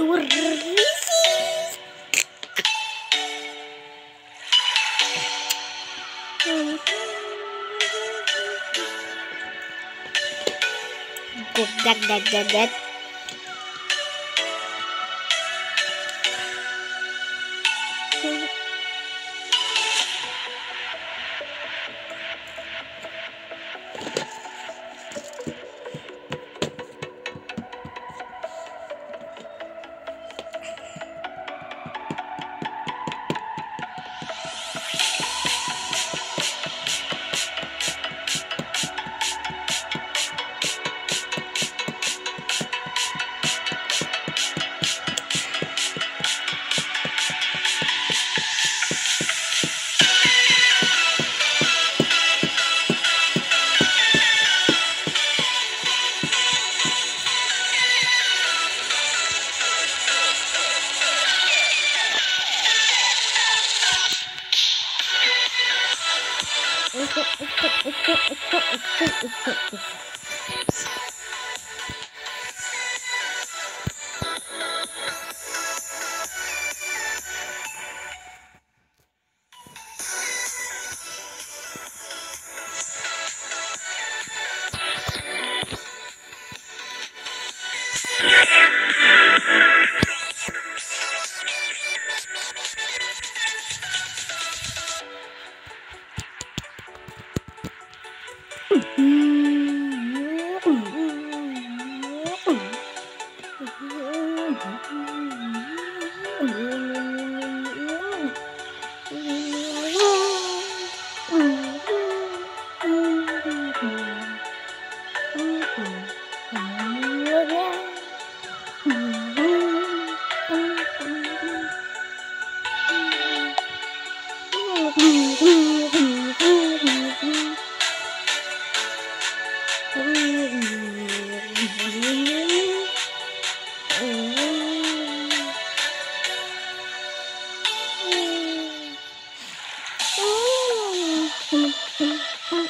अब Yeah. Mm -hmm.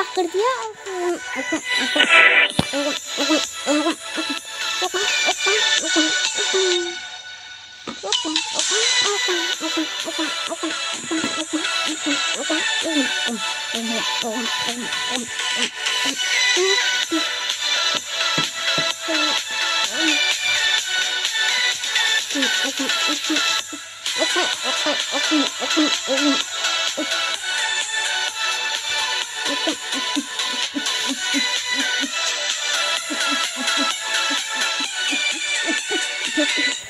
क्या कर दिया Okay, okay, okay, okay, okay, okay. Thank you.